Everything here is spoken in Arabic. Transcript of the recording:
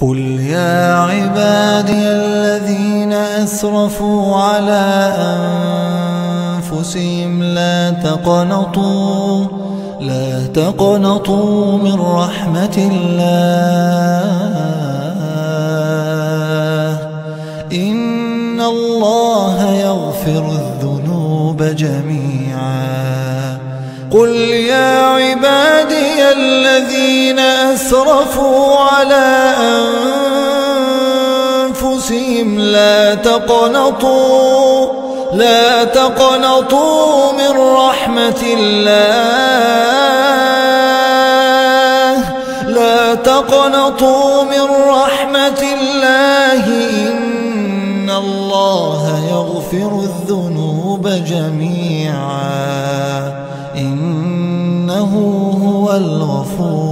قل يا عبادي الذين أسرفوا على أنفسهم لا تقنطوا لا تقنطوا من رحمة الله إن الله يغفر الذنوب جميعا. قل يا عبادي الذين أسرفوا على أنفسهم لا تقنطوا لا تقنطوا من رحمة الله. لا تقنطوا من رحمة الله. إن الله يغفر الذنوب جميعا. إنه هو الغفور